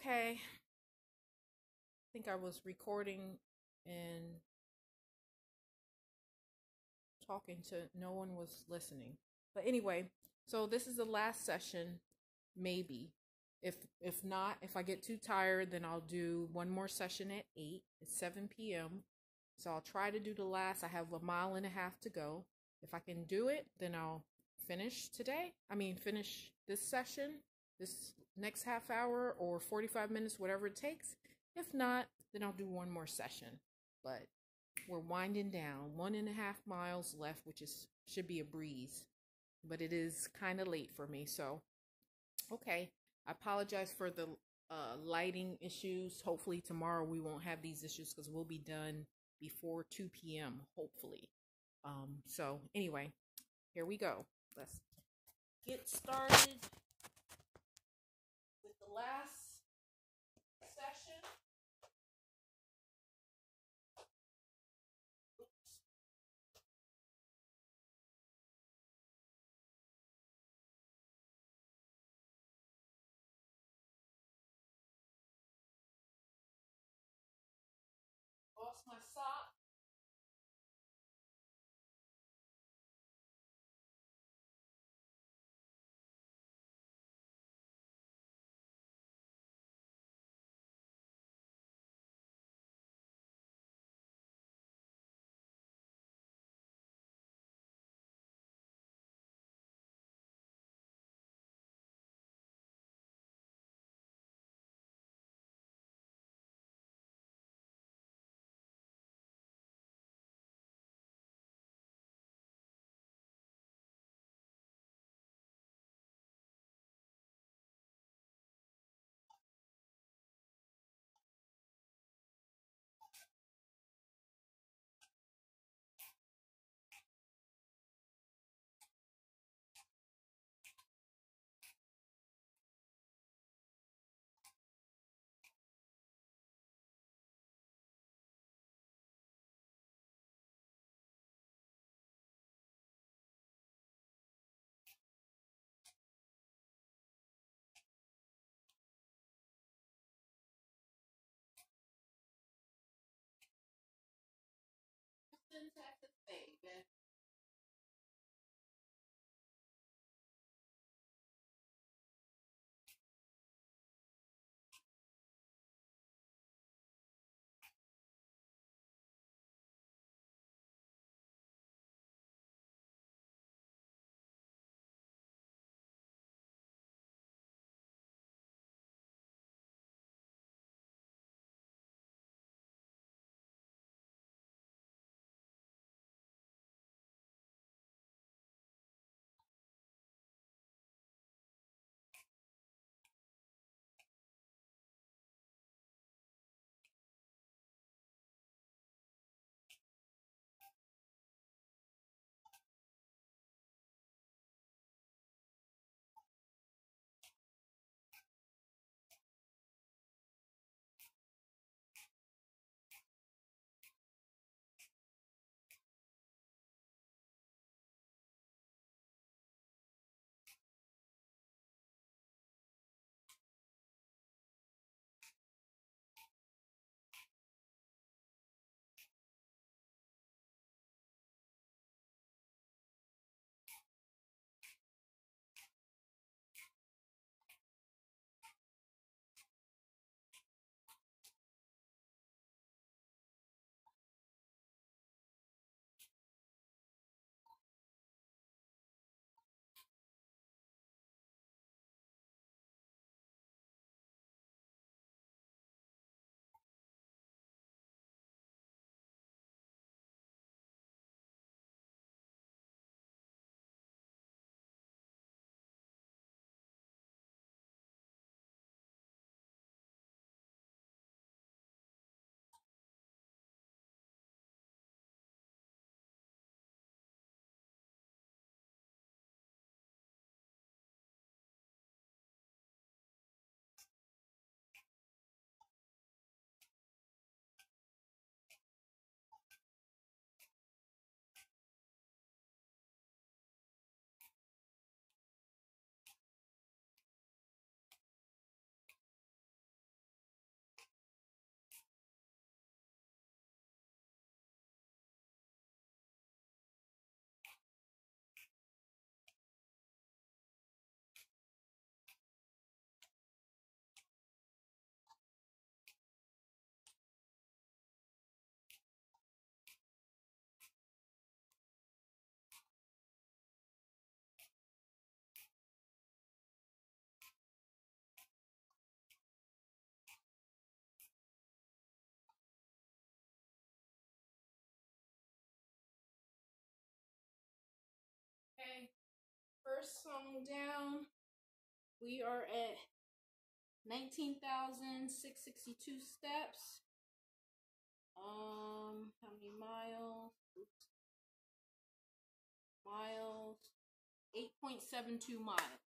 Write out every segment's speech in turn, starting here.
Okay. I think I was recording and talking to no one was listening. But anyway, so this is the last session maybe. If if not, if I get too tired, then I'll do one more session at 8 at 7 p.m. So I'll try to do the last. I have a mile and a half to go. If I can do it, then I'll finish today. I mean, finish this session, this next half hour or 45 minutes, whatever it takes. If not, then I'll do one more session. But we're winding down. One and a half miles left, which is should be a breeze. But it is kind of late for me. So, okay. I apologize for the uh, lighting issues. Hopefully, tomorrow we won't have these issues because we'll be done before 2 p.m. Hopefully. Um, so, anyway, here we go. Let's get started last Houston, Texas, baby. First song down. We are at 19,662 steps. Um, how many miles? Oops. Miles. 8.72 miles.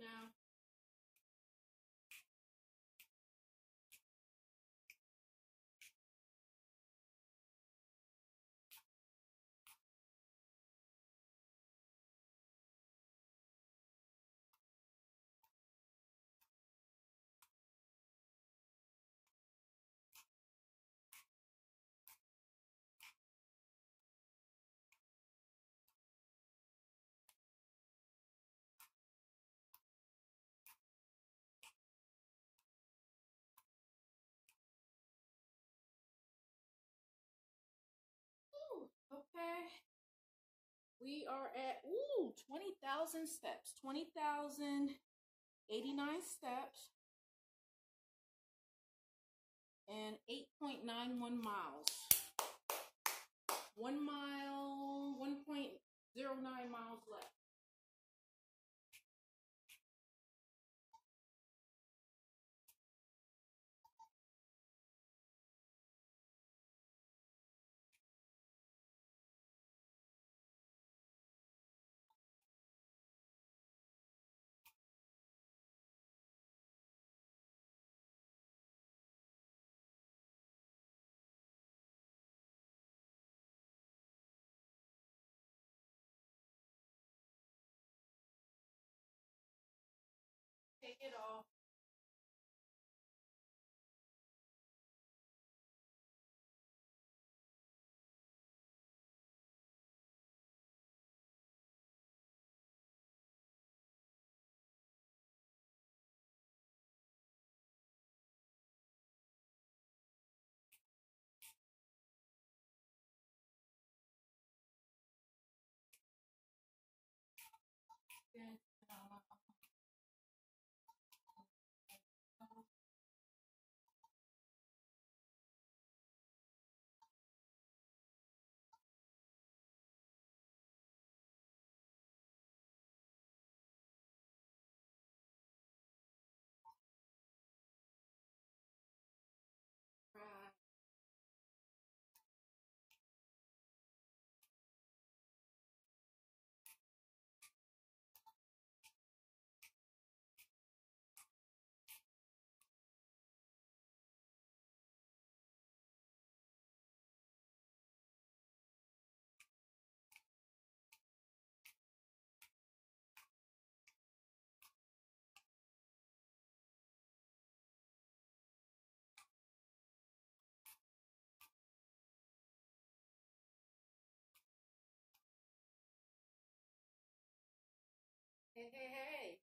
Now. Okay. We are at ooh 20,000 steps. 20,089 steps and 8.91 miles. 1 mile, 1.09 miles left. Take it Hey, hey, hey.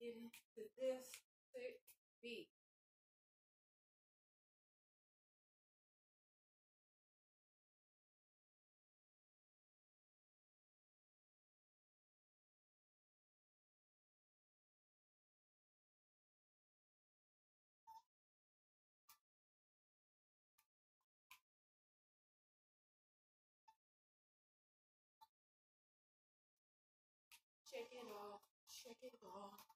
Get into this sick beat. Check it off. Check it off.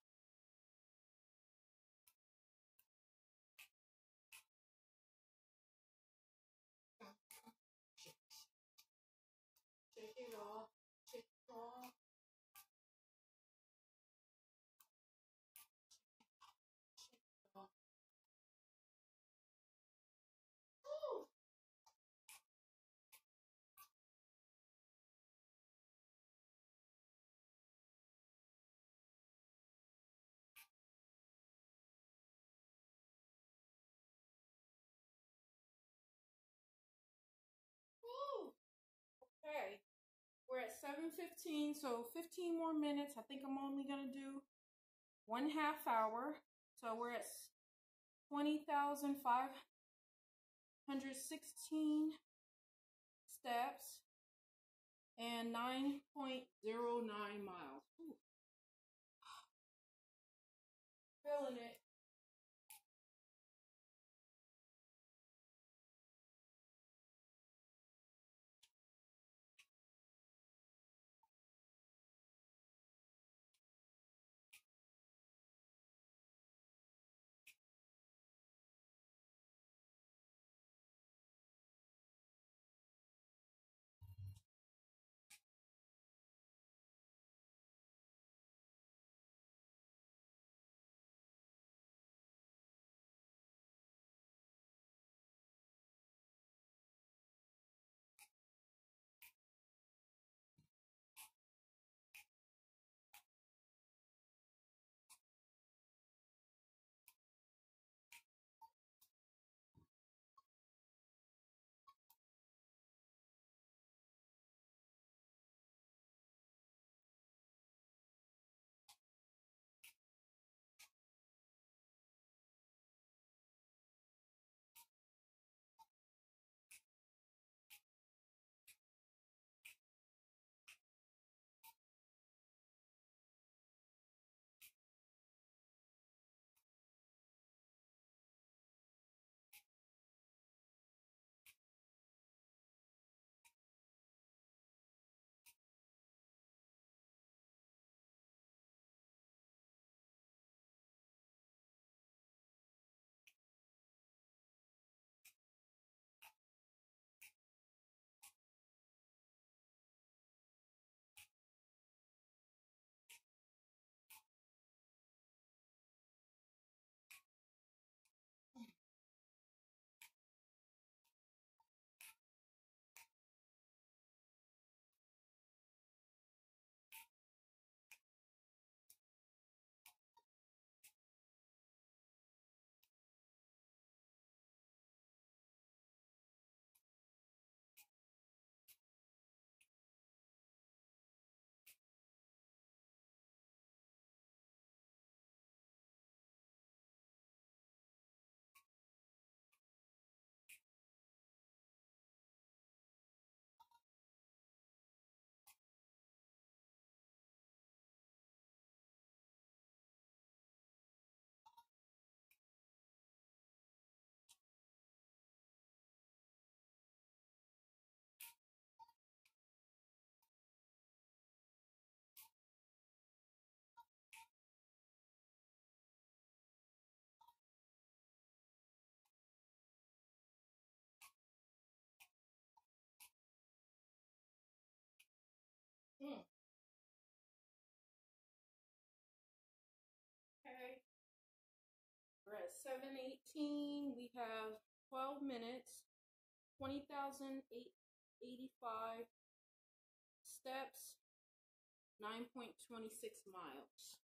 We're at 7.15, so 15 more minutes. I think I'm only going to do one half hour. So we're at 20,516 steps and 9.09 miles. Ooh. Feeling it. 718. We have 12 minutes, 20,885 steps, 9.26 miles.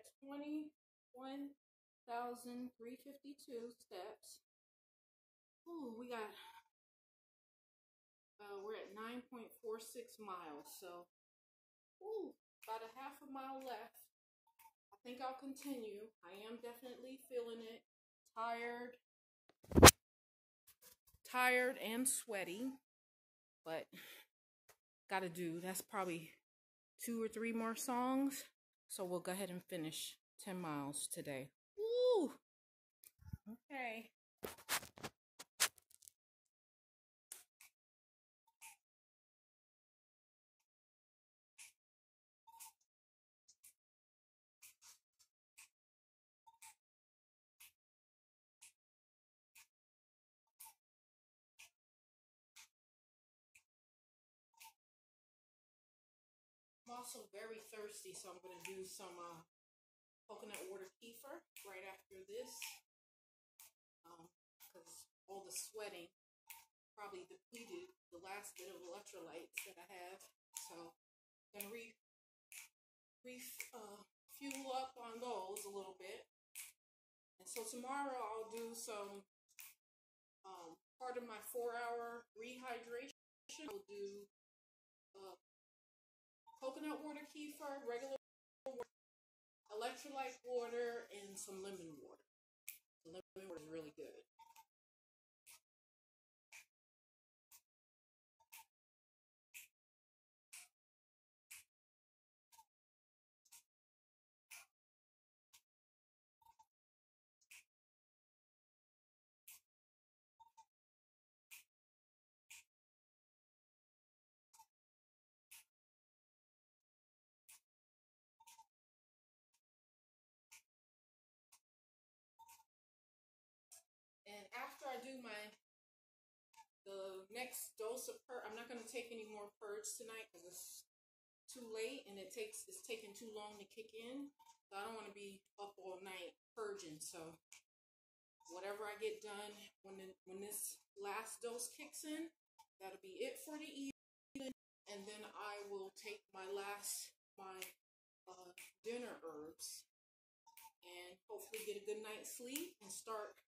At 21,352 steps. Ooh, we got, uh, we're at 9.46 miles. So, ooh, about a half a mile left. I think I'll continue. I am definitely feeling it. Tired. Tired and sweaty. But gotta do. That's probably two or three more songs. So we'll go ahead and finish 10 miles today. Woo! Okay. Also very thirsty, so I'm going to do some uh, coconut water kefir right after this. Because um, all the sweating probably depleted the last bit of electrolytes that I have. So I'm going to re, re uh, fuel up on those a little bit. And so tomorrow I'll do some um, part of my four hour rehydration. I'll do uh, coconut water kefir, regular water, electrolyte water, and some lemon water. The lemon water is really good. I do my the next dose of purge, I'm not going to take any more purge tonight because it's too late and it takes it's taking too long to kick in. So I don't want to be up all night purging. So whatever I get done when the, when this last dose kicks in, that'll be it for the evening. And then I will take my last my uh, dinner herbs and hopefully get a good night's sleep and start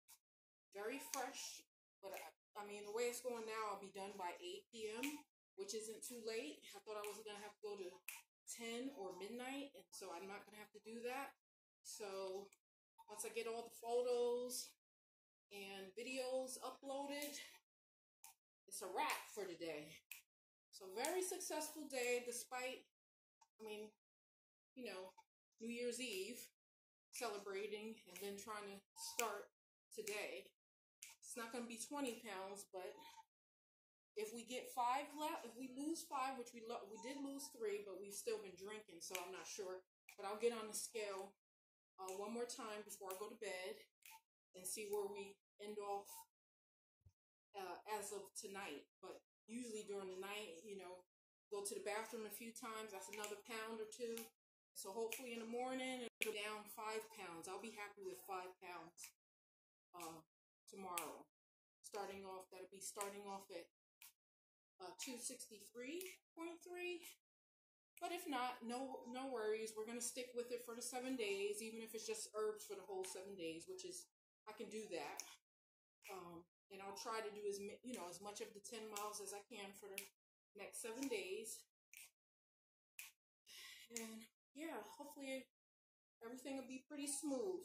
very fresh. But I, I mean, the way it's going now, I'll be done by 8 p.m., which isn't too late. I thought I was going to have to go to 10 or midnight, and so I'm not going to have to do that. So once I get all the photos and videos uploaded, it's a wrap for today. So very successful day despite, I mean, you know, New Year's Eve celebrating and then trying to start today. It's not going to be 20 pounds, but if we get five left, if we lose five, which we lo- we did lose three, but we've still been drinking, so I'm not sure. But I'll get on the scale uh, one more time before I go to bed and see where we end off uh, as of tonight. But usually during the night, you know, go to the bathroom a few times. That's another pound or two. So hopefully in the morning it'll go down five pounds. I'll be happy with five pounds. Uh, tomorrow. Starting off, that'll be starting off at uh, 263.3. But if not, no no worries. We're gonna stick with it for the seven days, even if it's just herbs for the whole seven days, which is I can do that. Um, and I'll try to do as you know as much of the ten miles as I can for the next seven days. And yeah, hopefully everything will be pretty smooth.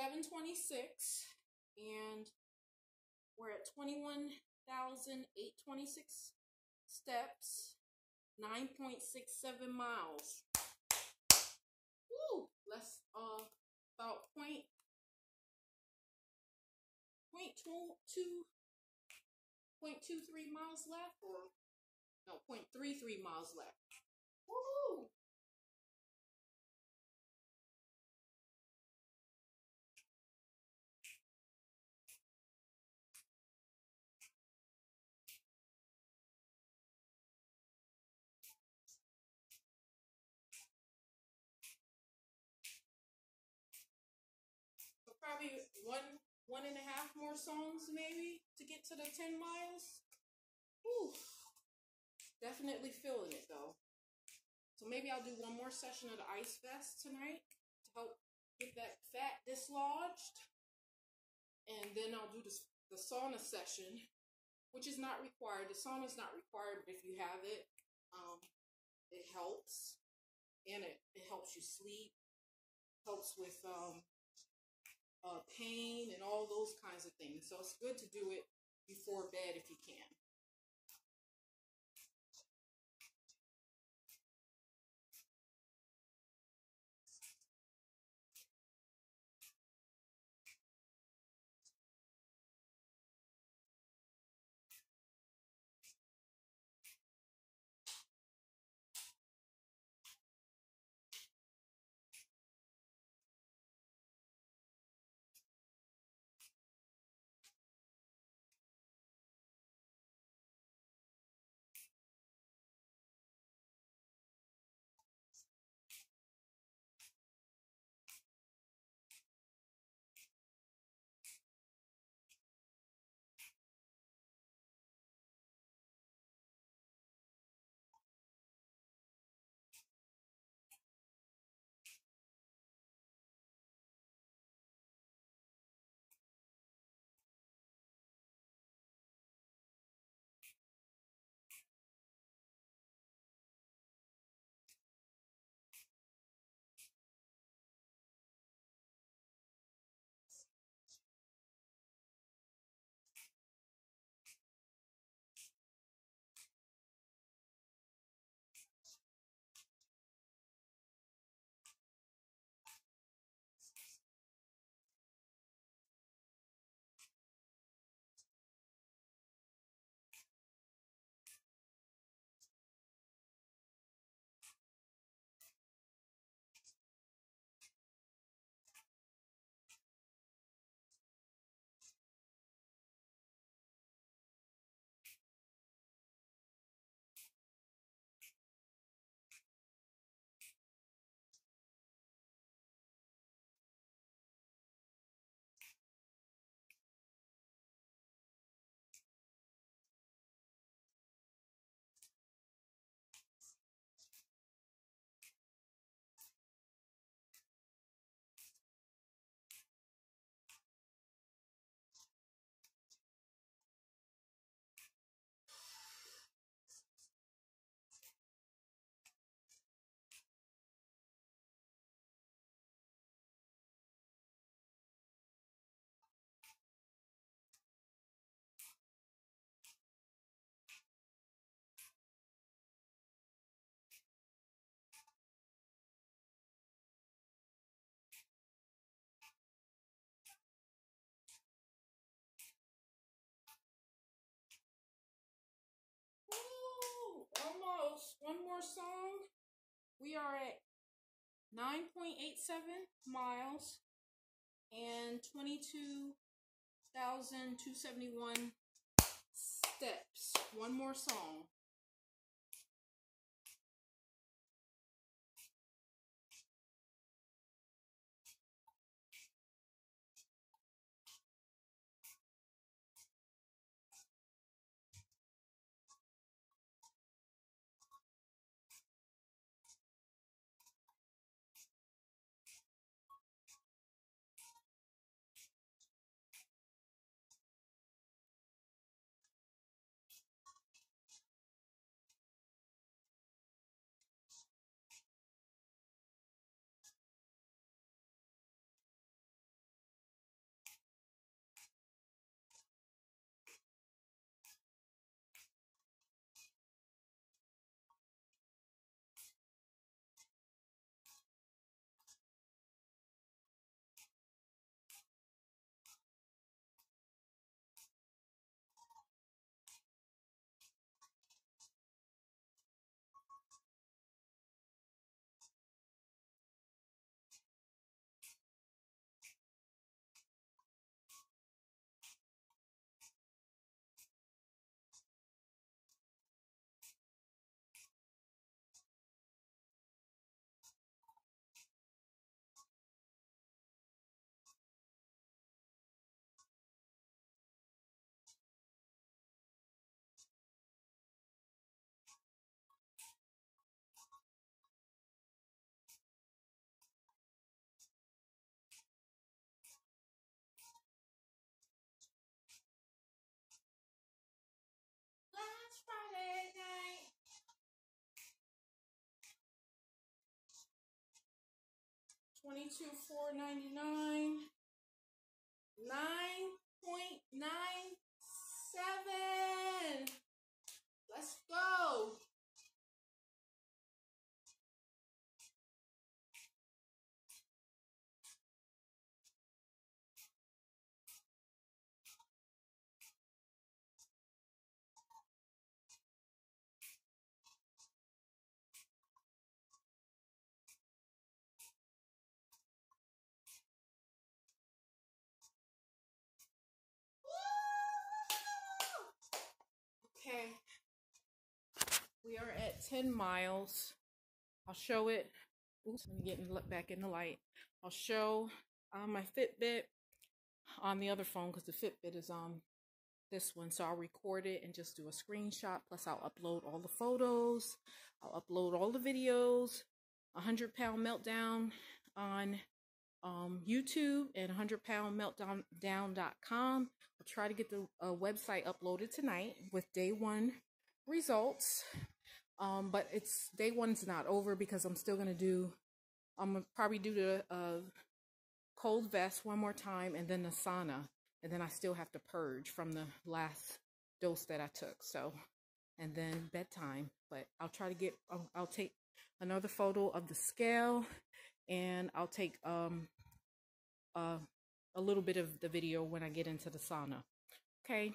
726 and we're at 21,826 steps, 9.67 miles. Woo! Less, uh, about point, point two, two, point two three miles left, or no, point three three miles left. Woohoo! Probably one one and a half more songs maybe to get to the 10 miles. Whew. Definitely feeling it though. So maybe I'll do one more session of the ice Fest tonight to help get that fat dislodged. And then I'll do this, the sauna session, which is not required. The sauna is not required, but if you have it, um, it helps. And it, it helps you sleep, helps with um, uh, pain and all those kinds of things. So it's good to do it before bed if you can. One more song. We are at 9.87 miles and 22,271 steps. One more song. Friday night. Twenty-two four ninety-nine. Nine point nine seven. Let's go. We are at 10 miles. I'll show it. Oops, let me get in, back in the light. I'll show uh, my Fitbit on the other phone because the Fitbit is on this one. So I'll record it and just do a screenshot. Plus, I'll upload all the photos. I'll upload all the videos. 100 pound meltdown on um, YouTube and 100 pound meltdown.com. I'll try to get the uh, website uploaded tonight with day one results. Um, but it's day one's not over because I'm still gonna do. I'm gonna probably do the uh, cold vest one more time and then the sauna, and then I still have to purge from the last dose that I took. So, and then bedtime. But I'll try to get. I'll, I'll take another photo of the scale, and I'll take um uh, a little bit of the video when I get into the sauna. Okay.